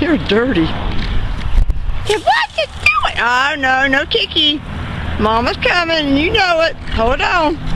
You're dirty. Yeah, what you doing? Oh, no, no Kiki. Mama's coming, you know it. Hold on.